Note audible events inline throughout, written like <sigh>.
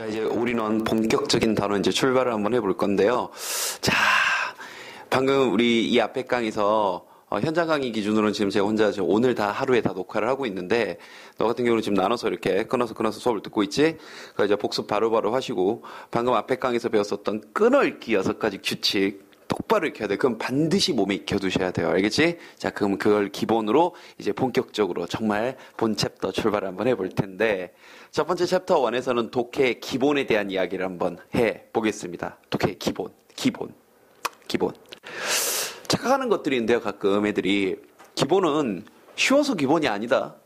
자, 이제 우리는 본격적인 단어 이제 출발을 한번 해볼 건데요. 자, 방금 우리 이 앞에 강에서 어, 현장 강의 기준으로는 지금 제가 혼자 지금 오늘 다 하루에 다 녹화를 하고 있는데 너 같은 경우는 지금 나눠서 이렇게 끊어서 끊어서 수업을 듣고 있지? 그 이제 복습 바로 바로 하시고 방금 앞에 강에서 배웠었던 끊어읽기 여섯 가지 규칙 똑바로 익혀야 돼. 그럼 반드시 몸에 익혀두셔야 돼요. 알겠지? 자, 그럼 그걸 기본으로 이제 본격적으로 정말 본 챕터 출발을 한번 해볼 텐데 첫 번째 챕터 1에서는 독해 기본에 대한 이야기를 한번 해 보겠습니다. 독해 기본, 기본, 기본. 착각하는 것들이 있는데요, 가끔 애들이. 기본은 쉬워서 기본이 아니다.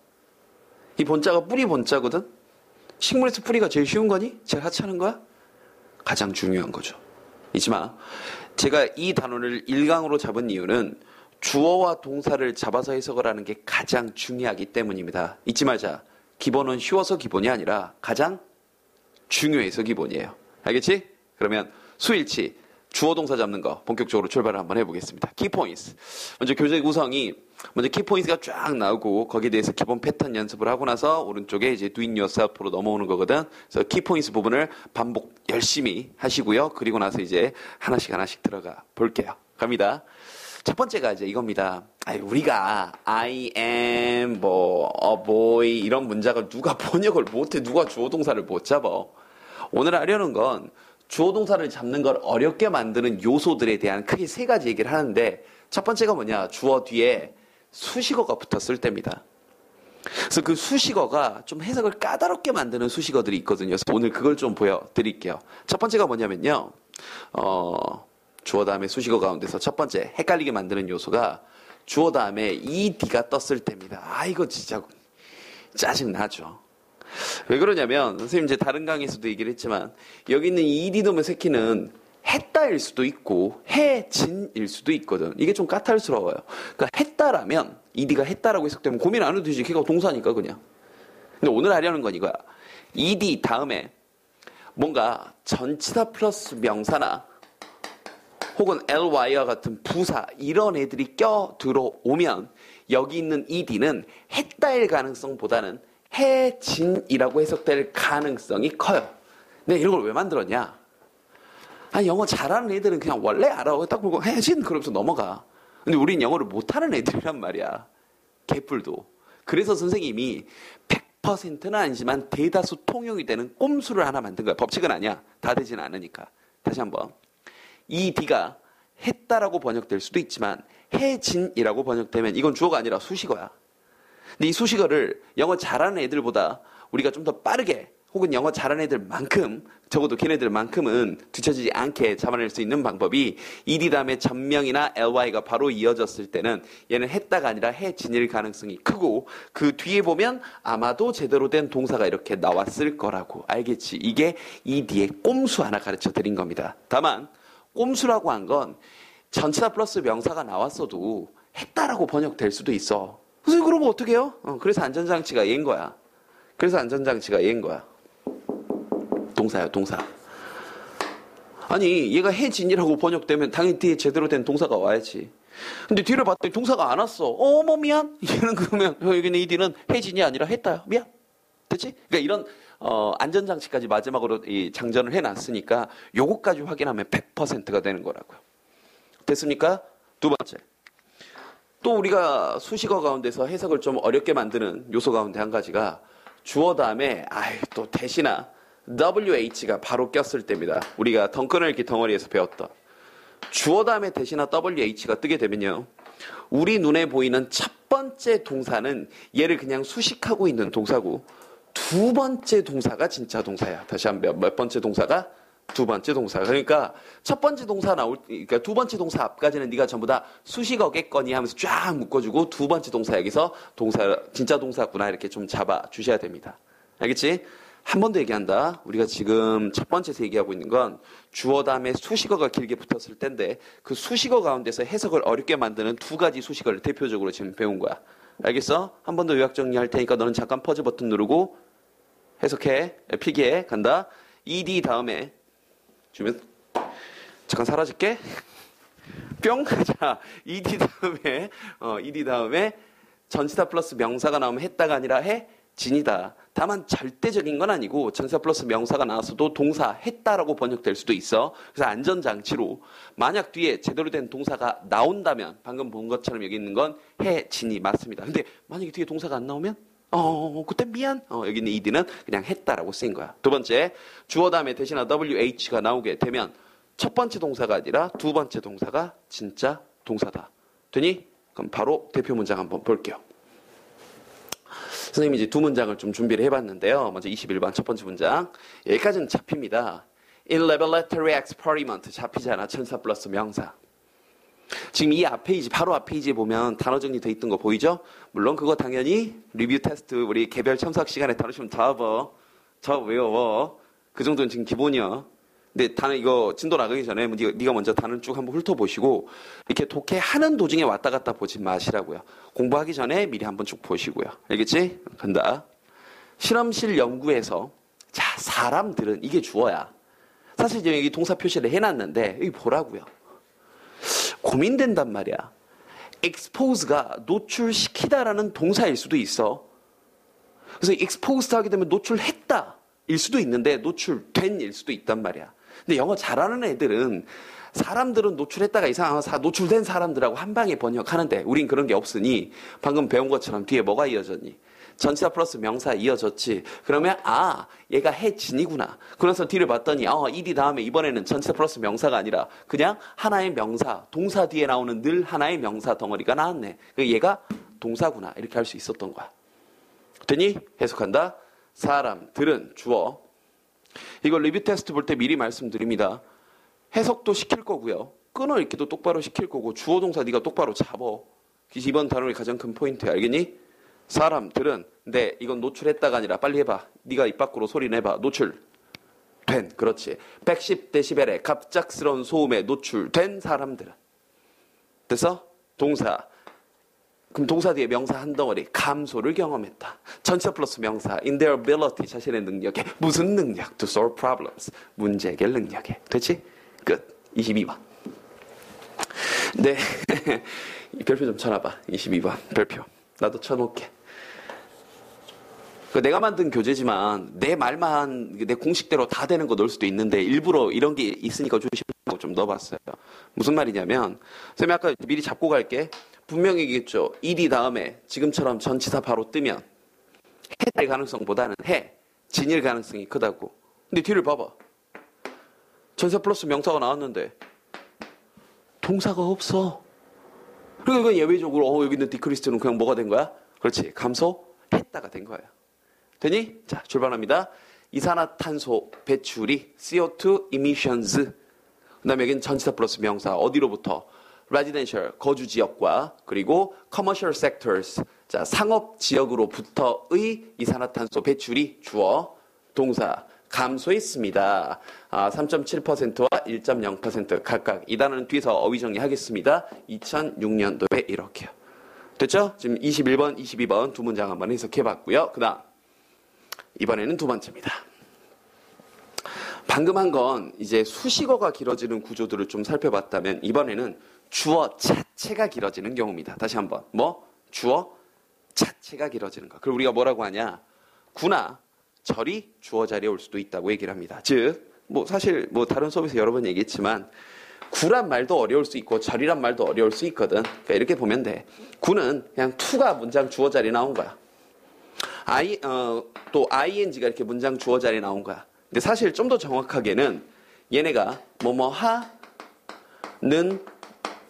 이 본자가 뿌리 본자거든? 식물에서 뿌리가 제일 쉬운 거니? 제일 하찮은 거야? 가장 중요한 거죠. 잊지 마. 제가 이 단어를 일강으로 잡은 이유는 주어와 동사를 잡아서 해석을 하는 게 가장 중요하기 때문입니다. 잊지 말자. 기본은 쉬워서 기본이 아니라 가장 중요해서 기본이에요. 알겠지? 그러면 수일치. 주어 동사 잡는 거 본격적으로 출발을 한번 해보겠습니다. 키포인트. 먼저 교재 구성이 먼저 키포인트가 쫙 나오고 거기에 대해서 기본 패턴 연습을 하고 나서 오른쪽에 이제 doing yourself로 넘어오는 거거든. 그래서 키포인트 부분을 반복 열심히 하시고요. 그리고 나서 이제 하나씩 하나씩 들어가 볼게요. 갑니다. 첫 번째가 이제 이겁니다. 아니, 우리가 I am 뭐 a boy 이런 문장을 누가 번역을 못해 누가 주어 동사를 못 잡아. 오늘 하려는 건 주어 동사를 잡는 걸 어렵게 만드는 요소들에 대한 크게 세 가지 얘기를 하는데 첫 번째가 뭐냐 주어 뒤에 수식어가 붙었을 때입니다. 그래서 그 수식어가 좀 해석을 까다롭게 만드는 수식어들이 있거든요. 그래서 오늘 그걸 좀 보여드릴게요. 첫 번째가 뭐냐면요. 어, 주어 다음에 수식어 가운데서 첫 번째 헷갈리게 만드는 요소가 주어 다음에 ed가 떴을 때입니다. 아 이거 진짜 짜증 나죠. 왜 그러냐면 선생님 이제 다른 강의에서도 얘기를 했지만 여기 있는 이디도면 새끼는 했다일 수도 있고 해진일 수도 있거든. 이게 좀 까탈스러워요. 그러니까 했다라면 이디가 했다라고 해석되면 고민 안 해도 되지. 걔가 동사니까 그냥. 근데 오늘 하려는 건 이거야. 이디 다음에 뭔가 전치사 플러스 명사나 혹은 ly와 같은 부사 이런 애들이 껴 들어오면 여기 있는 ed는 했다일 가능성보다는 해진이라고 해석될 가능성이 커요. 근데 이런 걸 왜 만들었냐? 아, 영어 잘하는 애들은 그냥 원래 알아. 딱 보고 해진 그러면서 넘어가. 근데 우린 영어를 못하는 애들이란 말이야. 개뿔도. 그래서 선생님이 100%는 아니지만 대다수 통용이 되는 꼼수를 하나 만든 거야. 법칙은 아니야. 다 되진 않으니까. 다시 한번. 이 D가 했다라고 번역될 수도 있지만 해진이라고 번역되면 이건 주어가 아니라 수식어야. 근데 이 수식어를 영어 잘하는 애들보다 우리가 좀 더 빠르게 혹은 영어 잘하는 애들만큼 적어도 걔네들만큼은 뒤처지지 않게 잡아낼 수 있는 방법이 ed 다음에 전명이나 ly가 바로 이어졌을 때는 얘는 했다가 아니라 해진일 가능성이 크고 그 뒤에 보면 아마도 제대로 된 동사가 이렇게 나왔을 거라고 알겠지. 이게 ed의 꼼수 하나 가르쳐 드린 겁니다. 다만 꼼수라고 한 건 전치사 플러스 명사가 나왔어도 했다라고 번역될 수도 있어 선생님 그러면 어떻게 해요? 어, 그래서 안전장치가 얘인 거야. 그래서 안전장치가 얘인 거야. 동사야 동사. 아니 얘가 해진이라고 번역되면 당연히 뒤에 제대로 된 동사가 와야지. 근데 뒤를 봤더니 동사가 안 왔어. 어머 미안. <laughs> 얘는 그러면 여기는 이 뒤는 해진이 아니라 했다요. 미안. 됐지? 그러니까 이런 어, 안전장치까지 마지막으로 이 장전을 해놨으니까 요것까지 확인하면 100%가 되는 거라고요. 됐습니까? 두 번째. 또 우리가 수식어 가운데서 해석을 좀 어렵게 만드는 요소 가운데 한 가지가 주어 다음에 아이 또 대신아 WH가 바로 꼈을 때입니다. 우리가 덩컨을 이렇게 덩어리에서 배웠던 주어 다음에 대신아 WH가 뜨게 되면요. 우리 눈에 보이는 첫 번째 동사는 얘를 그냥 수식하고 있는 동사고 두 번째 동사가 진짜 동사야. 다시 한번 몇 번째 동사가 두 번째 동사. 그러니까 첫 번째 동사 나올 그러니까 두 번째 동사 앞까지는 네가 전부 다 수식어겠거니 하면서 쫙 묶어주고 두 번째 동사 여기서 동사 진짜 동사구나 이렇게 좀 잡아 주셔야 됩니다. 알겠지? 한 번 더 얘기한다. 우리가 지금 첫 번째에서 얘기하고 있는 건 주어 다음에 수식어가 길게 붙었을 텐데 그 수식어 가운데서 해석을 어렵게 만드는 두 가지 수식어를 대표적으로 지금 배운 거야. 알겠어? 한 번 더 요약 정리할 테니까 너는 잠깐 퍼즈 버튼 누르고 해석해, 필기해, 간다. ed 다음에 주면 잠깐 사라질게. 뿅. <laughs> 자, ed 다음에 어, ed 다음에 전치사 플러스 명사가 나오면 했다가 아니라 해 진이다. 다만 절대적인 건 아니고 전사 플러스 명사가 나왔어도 동사 했다라고 번역될 수도 있어. 그래서 안전장치로 만약 뒤에 제대로 된 동사가 나온다면 방금 본 것처럼 여기 있는 건 해진이 맞습니다. 근데 만약에 뒤에 동사가 안 나오면 어, 그때 미안. 어, 여기 있는 ed는 그냥 했다라고 쓰인 거야. 두 번째, 주어 다음에 대신에 wh가 나오게 되면 첫 번째 동사가 아니라 두 번째 동사가 진짜 동사다. 되니? 그럼 바로 대표 문장 한번 볼게요. 선생님이 이제 두 문장을 좀 준비를 해봤는데요. 먼저 21번 첫 번째 문장. 여기까지는 잡힙니다. In laboratory experiment 잡히잖아. 전치사 플러스 명사. 지금 이 앞 페이지, 바로 앞 페이지에 보면 단어 정리돼 있던 거 보이죠? 물론 그거 당연히 리뷰 테스트 우리 개별 첨삭 시간에 다루시면 잡아. 저 외워. 그 정도는 지금 기본이야. 근데 단어 이거 진도 나가기 전에 뭐 네가 먼저 단어를 쭉 한번 훑어보시고 이렇게 독해하는 도중에 왔다 갔다 보지 마시라고요. 공부하기 전에 미리 한번 쭉 보시고요. 알겠지? 간다. 실험실 연구에서 자 사람들은 이게 주어야. 사실 여기 동사 표시를 해놨는데 여기 보라고요. 고민된단 말이야. expose가 노출시키다라는 동사일 수도 있어. 그래서 expose 하게 되면 노출했다 일 수도 있는데 노출된 일 수도 있단 말이야. 근데 영어 잘하는 애들은 사람들은 노출했다가 이상한 사, 노출된 사람들하고 한 방에 번역하는데 우린 그런 게 없으니 방금 배운 것처럼 뒤에 뭐가 이어졌니? 전치사 플러스 명사 이어졌지. 그러면 아 얘가 해진이구나. 그래서 뒤를 봤더니 어 이디 다음에 이번에는 전치사 플러스 명사가 아니라 그냥 하나의 명사 동사 뒤에 나오는 늘 하나의 명사 덩어리가 나왔네. 그 얘가 동사구나 이렇게 할 수 있었던 거야. 되니 해석한다. 사람들은 주어 이거 리뷰 테스트 볼 때 미리 말씀드립니다. 해석도 시킬 거고요. 끊어 읽기도 똑바로 시킬 거고 주어 동사 네가 똑바로 잡어. 이번 단원의 가장 큰 포인트야. 알겠니? 사람들은 네 이건 노출했다가 아니라 빨리 해봐. 네가 입 밖으로 소리 내봐. 노출. 된 그렇지. 110데시벨의 갑작스러운 소음에 노출된 사람들은 그래서 동사 그럼 동사 뒤에 명사 한 덩어리 감소를 경험했다. 전체 플러스 명사 in their ability 자신의 능력에 무슨 능력 to solve problems 문제 해결 능력에 됐지? 끝. 22번. 네. <laughs> 별표 좀 쳐놔봐. 22번 별표. 나도 쳐놓게. 그 내가 만든 교재지만 내 말만 내 공식대로 다 되는 거 넣을 수도 있는데 일부러 이런 게 있으니까 조심하고 좀 넣어봤어요. 무슨 말이냐면 선생님 아까 미리 잡고 갈게. 분명히겠죠. 일이 다음에 지금처럼 전치사 바로 뜨면 해될 가능성보다는 해 진일 가능성이 크다고. 근데 뒤를 봐봐. 전치사 플러스 명사가 나왔는데 동사가 없어. 그리고 이건 예외적으로 어, 여기 있는 decreased는 그냥 뭐가 된 거야? 그렇지. 감소했다가 된 거야. 되니? 자, 출발합니다. 이산화탄소 배출이 CO2 emissions. 그 다음에 여기는 전치사 플러스 명사. 어디로부터? residential 거주 지역과 그리고 commercial sectors 자 상업 지역으로부터의 이산화탄소 배출이 주어 동사 감소했습니다. 아, 3.7%와 1.0% 각각 이 단어는 뒤에서 어휘 정리하겠습니다. 2006년도에 이렇게요. 됐죠? 지금 21번, 22번 두 문장 한번 해석해봤고요. 그 다음 이번에는 두 번째입니다. 방금 한 건 이제 수식어가 길어지는 구조들을 좀 살펴봤다면 이번에는 주어 자체가 길어지는 경우입니다. 다시 한번. 뭐? 주어 자체가 길어지는 거. 그걸 우리가 뭐라고 하냐? 구나 절이 주어 자리에 올 수도 있다고 얘기를 합니다. 즉, 뭐 사실 뭐 다른 수업에서 여러 번 얘기했지만 구란 말도 어려울 수 있고 절이란 말도 어려울 수 있거든. 그러니까 이렇게 보면 돼. 구는 그냥 투가 문장 주어 자리에 나온 거야. I, 어, 또 ing가 이렇게 문장 주어 자리에 나온 거야. 근데 사실 좀 더 정확하게는 얘네가 뭐뭐 하는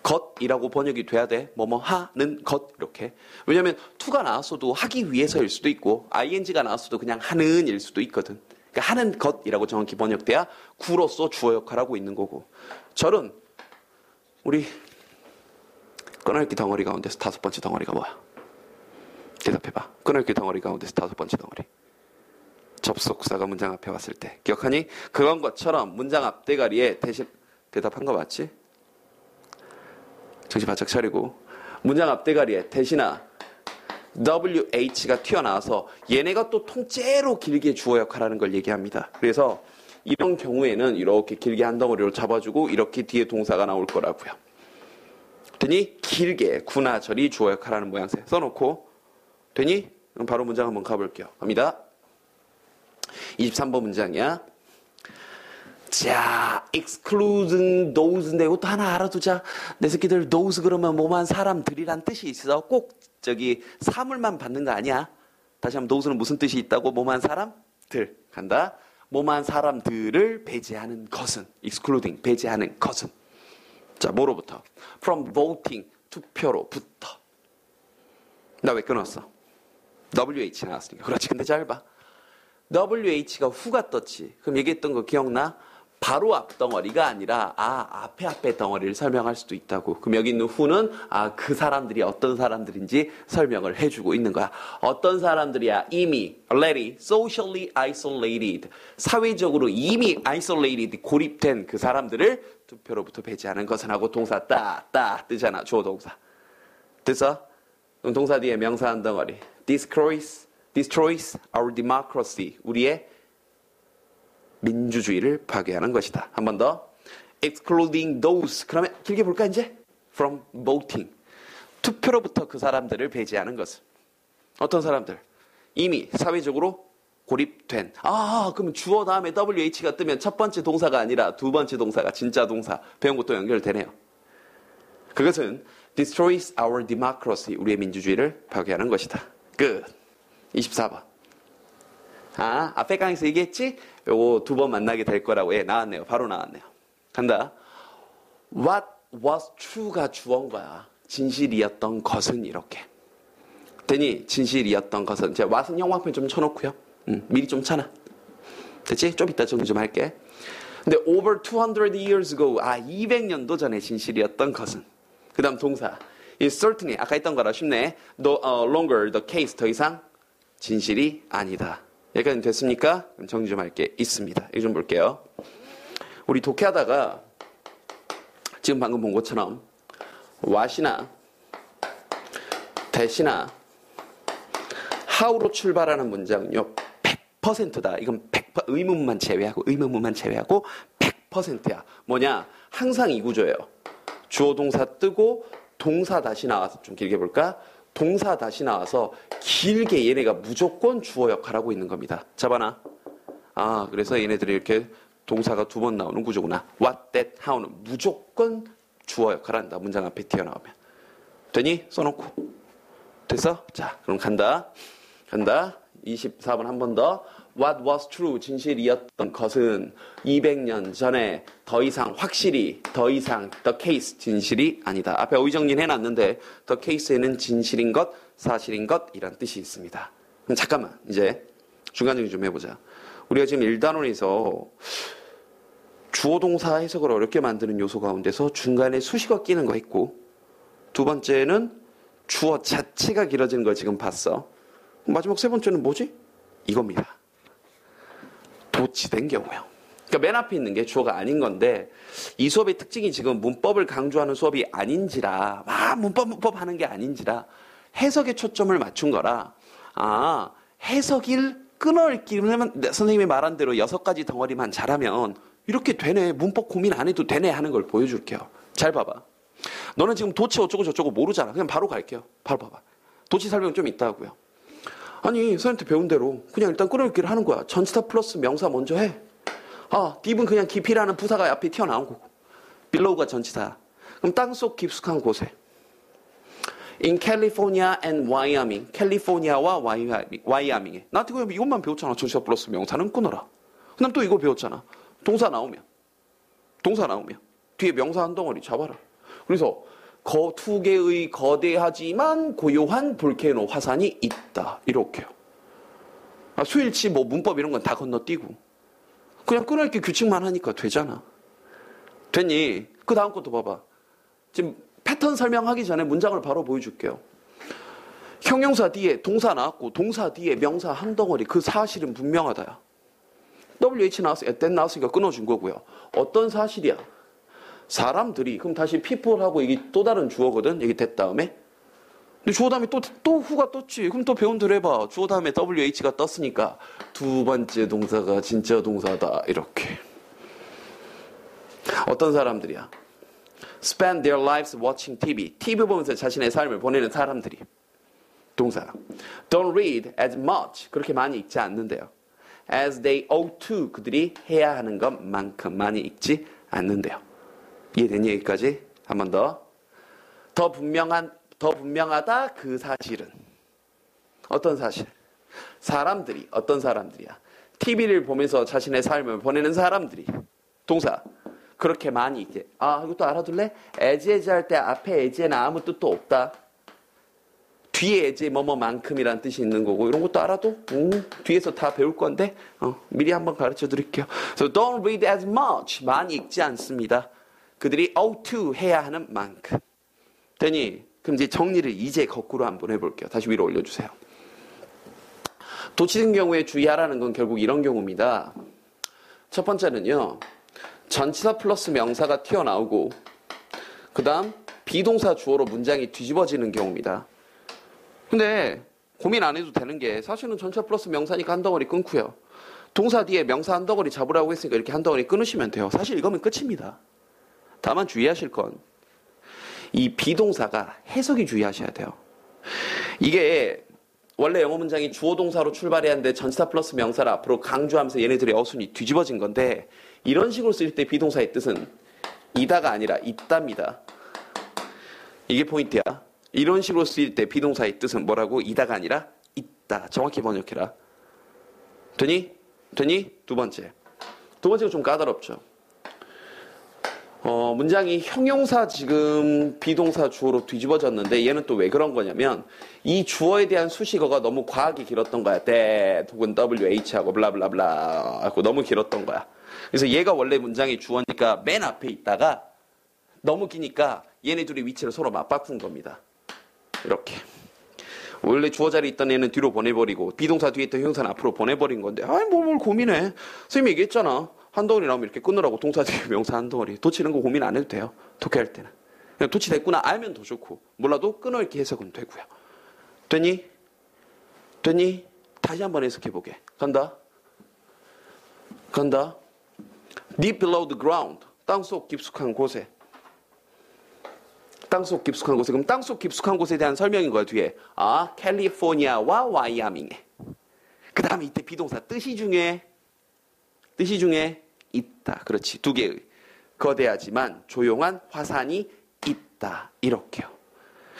것이라고 번역이 돼야 돼. 뭐뭐 하는 것 이렇게. 왜냐하면 투가 나왔어도 하기 위해서일 수도 있고 ing가 나왔어도 그냥 하는일 수도 있거든. 그러니까 하는 것이라고 정확히 번역돼야 구로서 주어 역할하고 있는 거고. 절은 우리 끊어읽기 덩어리 가운데서 다섯 번째 덩어리가 뭐야? 대답해봐. 끊어읽기 덩어리 가운데서 다섯 번째 덩어리. 접속사가 문장 앞에 왔을 때 기억하니? 그런 것처럼 문장 앞 대가리에 대신 대답한 거 맞지? 정신 바짝 차리고 문장 앞대가리에 대신아 WH가 튀어나와서 얘네가 또 통째로 길게 주어 역할하는 걸 얘기합니다. 그래서 이런 경우에는 이렇게 길게 한 덩어리로 잡아주고 이렇게 뒤에 동사가 나올 거라고요. 되니 길게 구나 절이 주어 역할하는 모양새 써놓고 되니? 그럼 바로 문장 한번 가볼게요. 갑니다. 23번 문장이야. 자, excluding those인데 이것도 하나 알아두자. 내 새끼들 those 그러면 뭐만 사람들이란 뜻이 있어. 꼭 저기 사물만 받는 거 아니야. 다시 한번 those는 무슨 뜻이 있다고? 뭐만 사람들. 간다. 뭐만 사람들을 배제하는 것은 excluding 배제하는 것은 자 뭐로부터 from voting 투표로부터 나 왜 끊었어? WH 나왔으니까 그렇지 근데 잘 봐. WH가 후가 떴지. 그럼 얘기했던 거 기억나? 바로 앞 덩어리가 아니라 아 앞에 앞에 덩어리를 설명할 수도 있다고. 그럼 여기 있는 후는 아 그 사람들이 어떤 사람들인지 설명을 해주고 있는 거야. 어떤 사람들이야 이미 already socially isolated 사회적으로 이미 isolated 고립된 그 사람들을 투표로부터 배제하는 것은 하고 동사 따 따 뜨잖아 주어 동사. 됐어? 동사 뒤에 명사 한 덩어리 destroys destroys our democracy 우리의 민주주의를 파괴하는 것이다. 한 번 더. excluding those. 그러면 길게 볼까 이제? from voting. 투표로부터 그 사람들을 배제하는 것은. 어떤 사람들? 이미 사회적으로 고립된. 아, 그럼 주어 다음에 WH가 뜨면 첫 번째 동사가 아니라 두 번째 동사가 진짜 동사. 배운 것도 연결되네요. 그것은 destroys our democracy. 우리의 민주주의를 파괴하는 것이다. 끝. 24번. 아, 앞에 강에서 얘기했지? 요거 두 번 만나게 될 거라고. 예, 나왔네요. 바로 나왔네요. 간다. What was true가 주어인 거야. 진실이었던 것은 이렇게. 되니 진실이었던 것은 제가 what은 영화편 좀 쳐놓고요. 음, 미리 좀 쳐놔. 됐지? 좀 이따 정리 좀 할게. 근데 over 200 years ago, 아 200년도 전에 진실이었던 것은. 그 다음 동사. is certainly 아까 했던 거라 쉽네. No uh, longer the case 더 이상 진실이 아니다. 여기까지 됐습니까? 정리 좀 할 게. 있습니다. 이거 좀 볼게요. 우리 독해하다가 지금 방금 본 것처럼 what이나 that이나 how로 출발하는 문장은요 100%다. 이건 100% 의문만 제외하고 의문문만 제외하고 100%야. 뭐냐? 항상 이 구조예요. 주어 동사 뜨고 동사 다시 나와서 좀 길게 볼까? 동사 다시 나와서 길게 얘네가 무조건 주어 역할 하고 있는 겁니다. 잡아놔. 아, 그래서 얘네들이 이렇게 동사가 두 번 나오는 구조구나. what, that, how는 무조건 주어 역할을 한다. 문장 앞에 튀어나오면. 되니? 써놓고. 됐어? 자, 그럼 간다. 간다. 24번 한 번 더. What was true, 진실이었던 것은 200년 전에 더 이상 확실히 더 이상 the case, 진실이 아니다. 앞에 어휘정리는 해놨는데 the case에는 진실인 것, 사실인 것 이란 뜻이 있습니다. 잠깐만 이제 중간 정리 좀 해보자. 우리가 지금 1단원에서 주어 동사 해석을 어렵게 만드는 요소 가운데서 중간에 수식어 끼는 거 있고 두 번째는 주어 자체가 길어지는 걸 지금 봤어. 마지막 세 번째는 뭐지? 이겁니다. 도치된 경우요. 그러니까 맨 앞에 있는 게 주어가 아닌 건데 이 수업의 특징이 지금 문법을 강조하는 수업이 아닌지라 막 문법 문법 하는 게 아닌지라 해석에 초점을 맞춘 거라 아 해석일 끊어읽기면 선생님이 말한 대로 여섯 가지 덩어리만 잘하면 이렇게 되네 문법 고민 안 해도 되네 하는 걸 보여줄게요. 잘 봐봐. 너는 지금 도치 어쩌고 저쩌고 모르잖아. 그냥 바로 갈게요. 바로 봐봐. 도치 설명 좀 있다 하고요. 아니 선생님한테 배운 대로 그냥 일단 끊어읽기를 하는 거야. 전치사 플러스 명사 먼저 해. 아, deep은 그냥 깊이라는 부사가 앞에 튀어나온 거고. below가 전치사. 그럼 땅속 깊숙한 곳에. In California and Wyoming. 캘리포니아와 와이아밍에. 나한테 그냥 이것만 배웠잖아. 전치사 플러스 명사는 끊어라. 그 다음 또 이거 배웠잖아. 동사 나오면. 동사 나오면. 뒤에 명사 한 덩어리 잡아라. 그래서 거, 두 개의 거대하지만 고요한 볼케노 화산이 있다. 이렇게요. 아, 수일치 뭐 문법 이런 건 다 건너뛰고. 그냥 끊어읽기 규칙만 하니까 되잖아. 됐니? 그 다음 것도 봐봐. 지금 패턴 설명하기 전에 문장을 바로 보여줄게요. 형용사 뒤에 동사 나왔고 동사 뒤에 명사 한 덩어리 그 사실은 분명하다야. WH at 나왔으니까 끊어준 거고요. 어떤 사실이야? 사람들이 그럼 다시 people하고 이게 또 다른 주어거든. 여기 됐 다음에 근데 주어 다음에 또, 또 후가 떴지. 그럼 또 배운 대로 해봐. 주어 다음에 WH가 떴으니까 두 번째 동사가 진짜 동사다. 이렇게. 어떤 사람들이야? spend their lives watching TV. TV 보면서 자신의 삶을 보내는 사람들이. 동사. don't read as much. 그렇게 많이 읽지 않는데요. as they ought to 그들이 해야 하는 것만큼 많이 읽지 않는데요. 이해된 얘기까지 한 번 더. 더 분명한 더 분명하다 그 사실은 어떤 사실? 사람들이 어떤 사람들이야? TV를 보면서 자신의 삶을 보내는 사람들이 동사 그렇게 많이 있게 아 이것도 알아둘래? 에지에지 할 때 앞에 에지에는 아무 뜻도 없다. 뒤에 에지 뭐뭐만큼이란 뜻이 있는 거고 이런 것도 알아도 음, 뒤에서 다 배울 건데 어, 미리 한번 가르쳐 드릴게요. So don't read as much 많이 읽지 않습니다. 그들이 ought to 해야 하는 만큼. 되니 그럼 이제 정리를 이제 거꾸로 한번 해볼게요. 다시 위로 올려주세요. 도치는 경우에 주의하라는 건 결국 이런 경우입니다. 첫 번째는요. 전치사 플러스 명사가 튀어나오고 그 다음 비동사 주어로 문장이 뒤집어지는 경우입니다. 근데 고민 안 해도 되는 게 사실은 전치사 플러스 명사니까 한 덩어리 끊고요. 동사 뒤에 명사 한 덩어리 잡으라고 했으니까 이렇게 한 덩어리 끊으시면 돼요. 사실 이거면 끝입니다. 다만 주의하실 건 이 비동사가 해석이 주의하셔야 돼요. 이게 원래 영어 문장이 주어 동사로 출발해야 하는데 전치사 플러스 명사를 앞으로 강조하면서 얘네들의 어순이 뒤집어진 건데 이런 식으로 쓸 때 비동사의 뜻은 이다가 아니라 있답니다. 이게 포인트야. 이런 식으로 쓰일 때 비동사의 뜻은 뭐라고? 이다가 아니라 있다. 정확히 번역해라. 되니? 되니? 두 번째. 두 번째가 좀 까다롭죠. 어, 문장이 형용사 지금 비동사 주어로 뒤집어졌는데 얘는 또 왜 그런 거냐면 이 주어에 대한 수식어가 너무 과하게 길었던 거야. that 혹은 wh하고 blah blah blah 하고 너무 길었던 거야. 그래서 얘가 원래 문장이 주어니까 맨 앞에 있다가 너무 기니까 얘네 둘이 위치를 서로 맞바꾼 겁니다. 이렇게. 원래 주어 자리에 있던 애는 뒤로 보내버리고 비동사 뒤에 있던 형용사는 앞으로 보내버린 건데 아이 뭘, 뭘 고민해. 선생님이 얘기했잖아. 한 덩어리 나오면 이렇게 끊으라고 동사 뒤에 <laughs> 명사 한 덩어리. 도치는 거 고민 안 해도 돼요. 독해할 때는. 그냥 도치 됐구나 알면 더 좋고 몰라도 끊어 이렇게 해석은 되고요. 되니? 되니? 다시 한번 해석해보게. 간다. 간다. Deep below the ground. 땅속 깊숙한 곳에. 땅속 깊숙한 곳에. 그럼 땅속 깊숙한 곳에 대한 설명인 거야, 뒤에. 아, 캘리포니아와 와이아밍에. 그 다음에 이때 비동사 뜻이 중에, 뜻이 중에 있다. 그렇지. 두 개의. 거대하지만 조용한 화산이 있다. 이렇게요.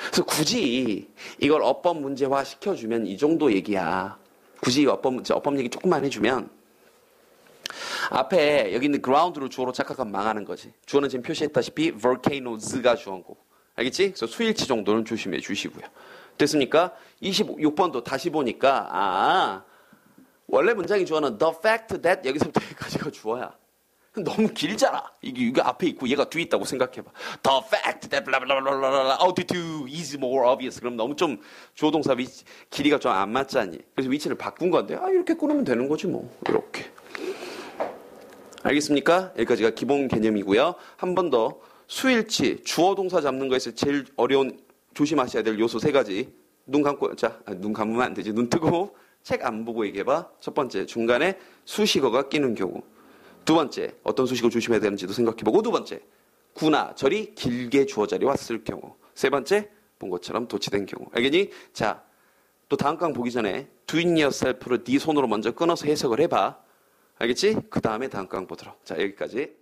그래서 굳이 이걸 어법 문제화 시켜주면 이 정도 얘기야. 굳이 어법 문제, 어법 얘기 조금만 해주면 앞에 여기 있는 ground를 주어로 착각하면 망하는 거지. 주어는 지금 표시했다시피 volcanos가 주어고. 알겠지? 그래서 수일치 정도는 조심해 주시고요. 됐습니까? 26번도 다시 보니까 아 원래 문장이 주어는 the fact that 여기서부터 여기까지가 주어야. <laughs> 너무 길잖아. 이게, 이게 앞에 있고 얘가 뒤에 있다고 생각해봐. The fact that blah blah blah blah altitude is more obvious. 그럼 너무 좀 주어동사 위치, 길이가 좀 안 맞잖니. 그래서 위치를 바꾼 건데 아 이렇게 끊으면 되는 거지 뭐. 이렇게. 알겠습니까? 여기까지가 기본 개념이고요. 한 번 더 수일치 주어 동사 잡는 거에서 제일 어려운 조심하셔야 될 요소 세 가지. 눈 감고 자, 아, 눈 감으면 안 되지. 눈 뜨고 <laughs> 책 안 보고 얘기해 봐. 첫 번째, 중간에 수식어가 끼는 경우. 두 번째, 어떤 수식어 조심해야 되는지도 생각해 보고 두 번째, 구나 절이 길게 주어 자리 왔을 경우. 세 번째, 본 것처럼 도치된 경우. 알겠니? 자, 또 다음 강 보기 전에 doing yourself를 네 손으로 먼저 끊어서 해석을 해봐. 알겠지? 그 다음에 다음 강 보도록. 자, 여기까지.